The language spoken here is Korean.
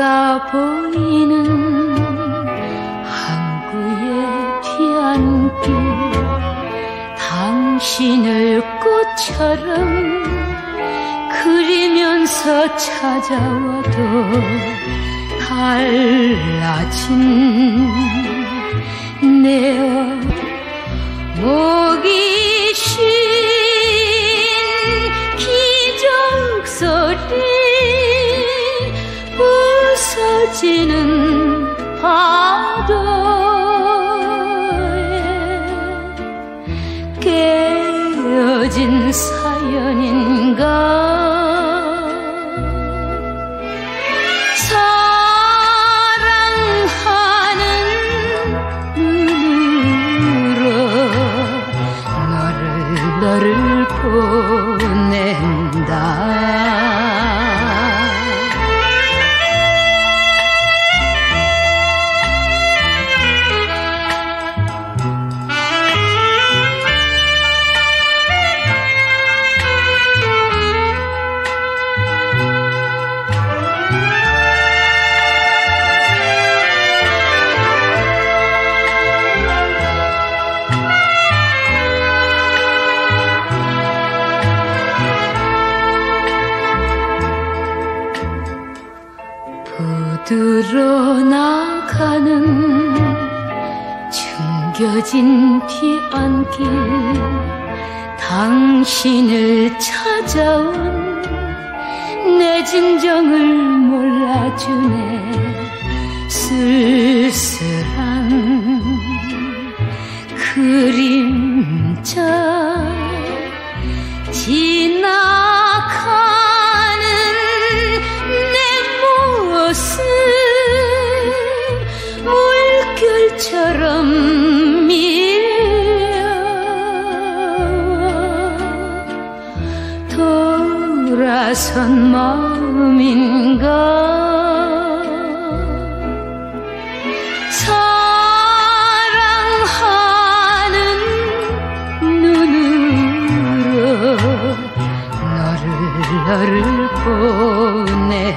작아 보이는 항구의 피안길 당신을 꽃처럼 그리면서 찾아와도 달라진 내 목이 부서지는 파도에 깨어진 사연인가? 보낸다 들어나가는 숨겨진 뒤안길 당신을 찾아온 내 진정을 몰라주네 쓸쓸한 그림자 지나 어선 마음인가 사랑하는 눈으로 너를 너를 보낸다.